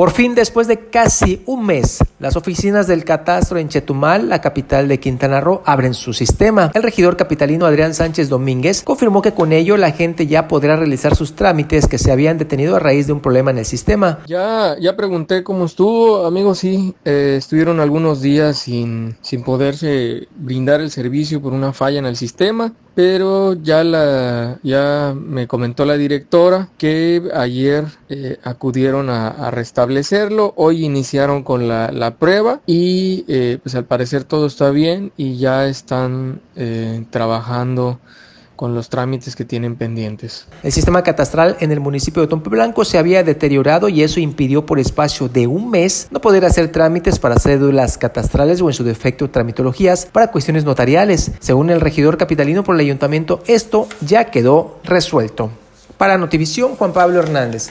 Por fin, después de casi un mes, las oficinas del catastro en Chetumal, la capital de Quintana Roo, abren su sistema. El regidor capitalino Adrián Sánchez Domínguez confirmó que con ello la gente ya podrá realizar sus trámites que se habían detenido a raíz de un problema en el sistema. Ya, ya pregunté cómo estuvo, amigos, sí, eh, estuvieron algunos días sin, sin poderse brindar el servicio por una falla en el sistema, pero ya, la, ya me comentó la directora que ayer eh, acudieron a, a establecerlo. Hoy iniciaron con la, la prueba y eh, pues al parecer todo está bien y ya están eh, trabajando con los trámites que tienen pendientes. El sistema catastral en el municipio de Tompe Blanco se había deteriorado y eso impidió por espacio de un mes no poder hacer trámites para cédulas catastrales o en su defecto tramitologías para cuestiones notariales. Según el regidor capitalino por el ayuntamiento, esto ya quedó resuelto. Para Notivisión, Juan Pablo Hernández.